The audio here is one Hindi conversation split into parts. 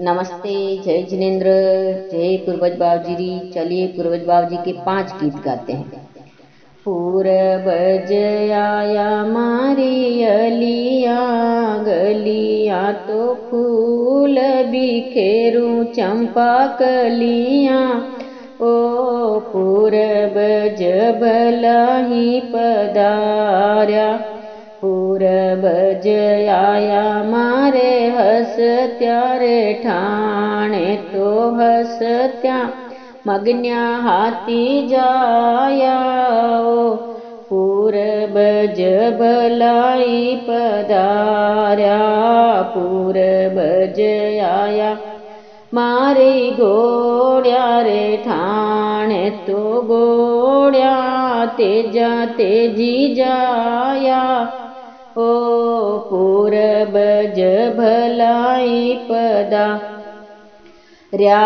नमस्ते, जय जिनेन्द्र, जय पूर्वज बाबूजी चलिए पूर्वज बाबूजी के पाँच गीत गाते हैं। पूर्वज आया मारी, अलिया गलिया तो फूल बिखेरू, चंपा कलिया। ओ पूर्वज भला ही पधारा पूर्वज आया હસત્યારે ઠાણે તો હસત્યા મગ્ન્યા હાથી જાયા પૂરબ ભલાઈ પધાર્યા પૂરબ આયા મારી ગોળ્યા રે ઠાણે તો ગોળ્યા તેજા તેજી જાયા ओ पूरबज भलाई पदा र्या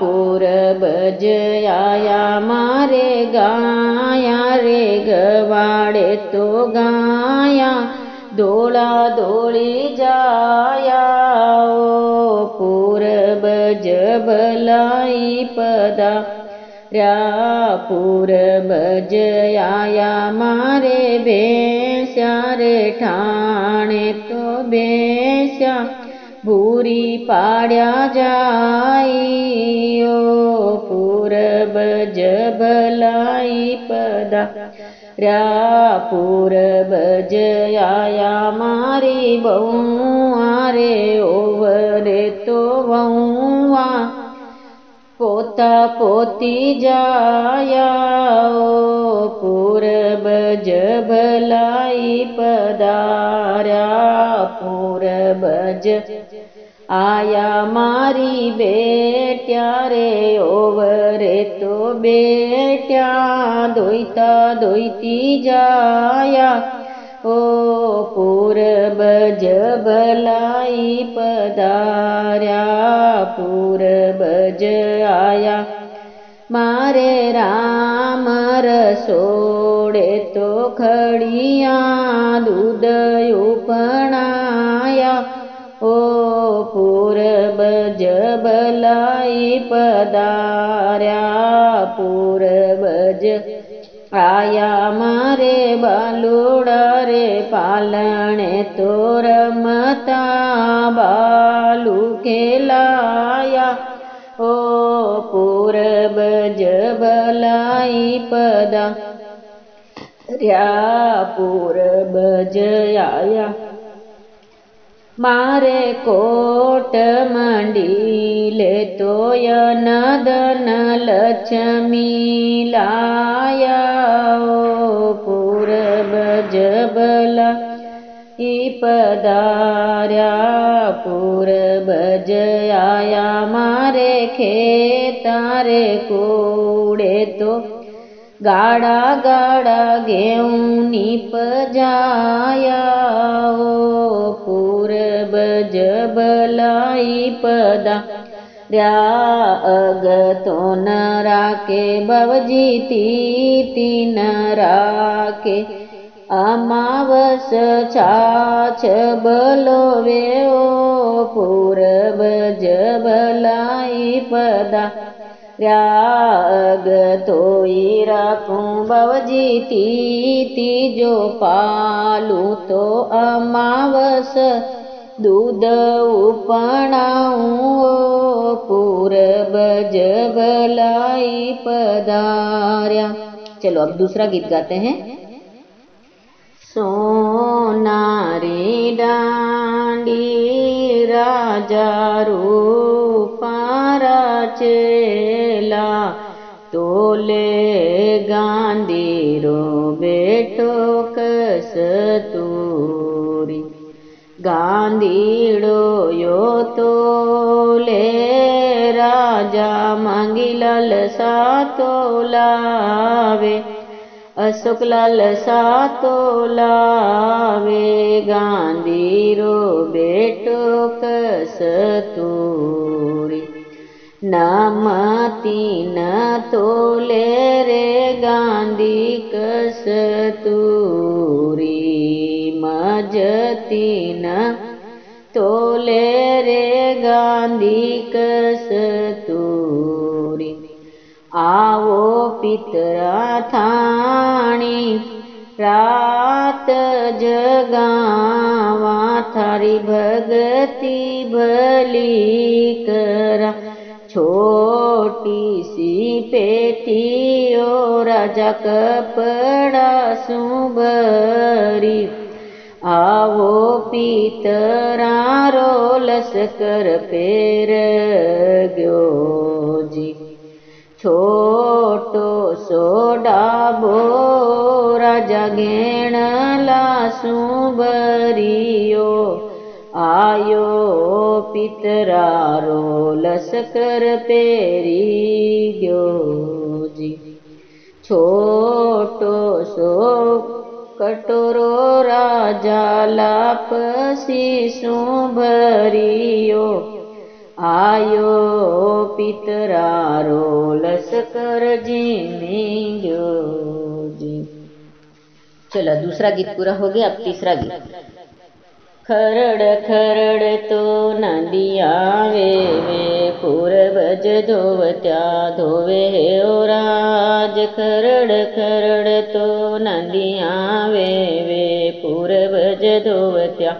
पूरबज आया मारे गाया रे गवाड़े तो गाया। दोड़ा दोड़ी जाया ओ पूरबज भलाई पदा पूर बजया मारे बेस्या रे ठाणे तो बेस्या भूरी पाड्या जाई ओ पूर बज भलाई पदा पूर बजया मारी बहुआ रे ओवरे तो बहुआ पोता पोती जाया ओ पूरबज भलाई पदारा पूरबज आया मारी बेट्या रे, ओवरे तो बेट्या दोईता दोईती जाया। ओ पूरबज भलाई पदार्या पूरबज आया। मारे राम रसोड़े तो खड़िया, दूध उपणाया ओ पूरबज भलाई पदार्या पूरबज आया मारे बालूड़ा रे पालने तोर मता बालू के लाया। ओ पूरब जबलाई पदा, र्या पूरब जया मारे कोट मंडीले तो यनदन लक्ष्मी लाया पूरब जबला पदार्या पूरब जया मारे खेतारे कूड़े तो गाड़ा गाड़ा गेहूँ नीप पदा। र्या अग तो न राके बवजी ती तीन राके अमावस छाछ बलोवे, ओ पूरब जबलाई पदा। राग तोई राखूं बवजी ती तीजो पालू तो अमावस दूध उपणाऊं ओ पूरब जबलाई पदार्या चलो, अब दूसरा गीत गाते हैं। सोनारी डांडी राजा रूपारा चेला तोले गांधीरो बेटो कस्तूरी। गांधीड़ो यो तोले, राजा मांगिलाल सा तोलावे, अशोकलाल सातो लावे गांधीरो बेटो कस्तूरी। नामती न तोले रे गांधी कस्तूरी मजती न तोले रे गांधी कस्तूरी आवो पितरा थाणी। रात जगावा थारी भगती भली करा। छोटी सी पेटियो राजा कपड़ा सुबरी। आवो पीतरारो लस्कर पेर गयो जी। छोटो सो डाबो राजा गेणला सुबरियो आयो पितरारो लस्कर पेरी गयो जी। छोटो सो कटोरो राजा लाप शिशु भरियो आयो पितरारो लस्कर जीनी जी चलो, दूसरा गीत पूरा हो गया, अब तीसरा गीत। खरड़ खरड़ तो नदिया वे वे पूर्वज धोवत्या धोवे हे ओ राज। खरड़ खरड़ तो नदिया वे वे पूर्वज धोवत्या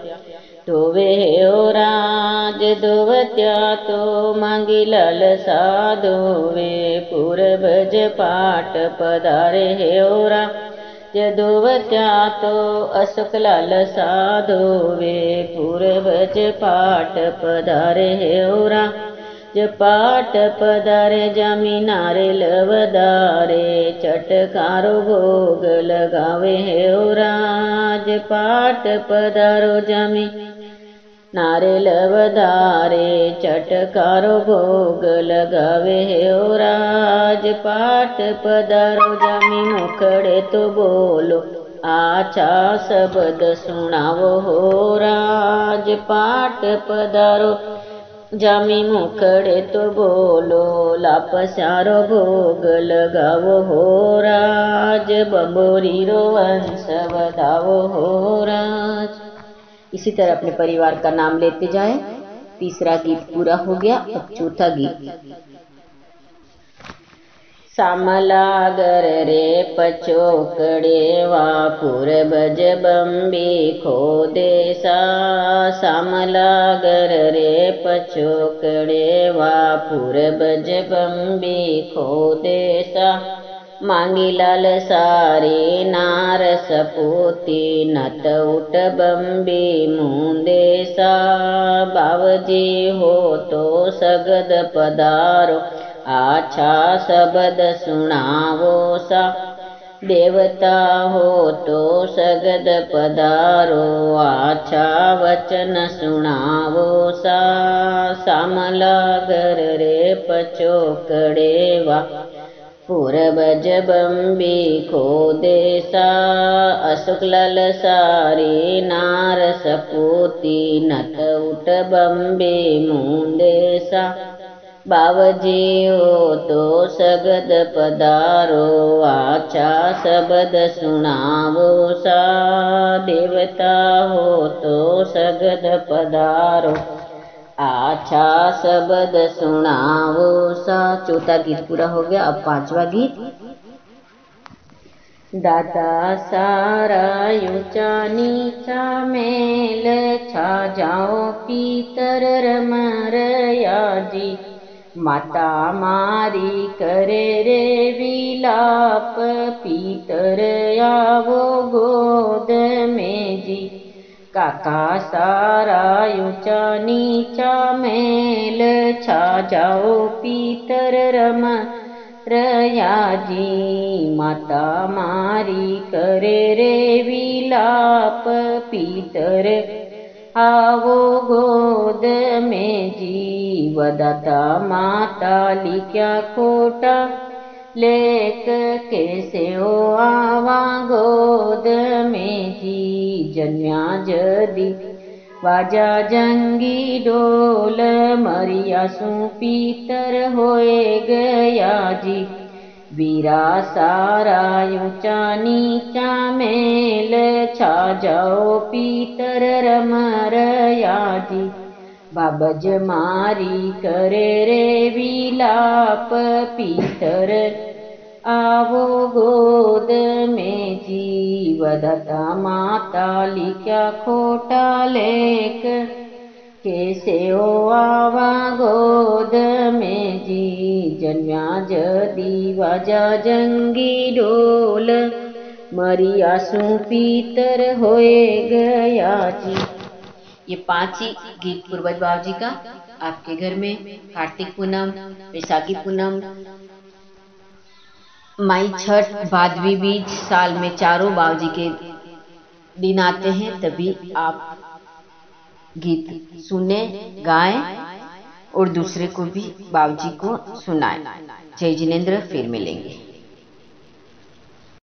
धोवे हे ओ राज। धोवत्या तो मांगी लाल साधोवे पूर्वज पाठ पधारे हे ओ राज। ो वे पूर्वज पाठ पदार हेरा पाठ पदारे जमीनारे लवदारे चटकारो भोग लगावे हेरा हेराजपाठ पदारो जमी नारेल वधारे चटकारो भोग लगावे हो राज पाठ पधारो जमी मुखड़े तो बोलो आछा शब्द सुनावो हो राज पाठ पधारो जामी मुखड़े तो बोलो लापसारो भोग लगावो हो राज बबोरी रो वंश बधावो हो राज इसी तरह अपने परिवार का नाम लेते जाए। तीसरा गीत पूरा हो गया, अब चौथा गीत। सामलागर रे पचोकड़े वापुर बज बम्बी खो देसा सामलागर रे पचोकड़े वापुर बज बम्बी खो देसा मांगी लाल सारे नारस पोती नत उठ बम्बी मुंदेसा बावजी हो तो सगद पधारो, आछा शब्द सुनावो सा। देवता हो तो सगद पधारो, आछा वचन सुनावो सा। सामला घर रे पचोकड़े वा पूरबज बम्बी खो देसा असुकलल सारी नार सपूती नत उठ बम्बे बावजी हो तो सगद पधारो आचा शब्द सुनावो सा। देवता हो तो सगद पधारो आछा शब्द सुनाओ सा। चौथा गीत पूरा हो गया, अब पांचवा गीत। दादा सारा ऊँचा नीचा मेल, छा जाओ पीतर रमरया जी माता मारी करे रे विलाप, पीतर आवो गोद में जी काका ऊंचा नीचा मेल छा जाओ रम रया जी माता मारी करे रे विलाप पीतर आवो गोद में जी वदाता माता लिख्या खोटा लेक कैसे हो आवा गोद में जी जन्या जदी वाजा जंगी डोल मरिया सु पीतर होए गया जी वीरा सारा ऊंचा नीचा मेल छा जाओ पीतर रमरया जी बाबज मारी करे रे विलाप पीतर। आवो गोद में जीवदत्ता माता लिख्या खोटा लेख। कैसे ओ आवा गोद में जी जन्म्या जदी वाजा जंगी डोल। मरी आसू पीतर होए गया जी ये पाँच ही गीत पूर्वज बाबू जी का, आपके घर में कार्तिक पूनम वैशाखी पूनम, माई छठ भादवी बीज साल में चारों बाबू जी के दिन आते हैं, तभी आप गीत सुने, गाएँ और दूसरे को भी बाबू जी को सुनाएँ। जय जिनेन्द्र, फिर मिलेंगे।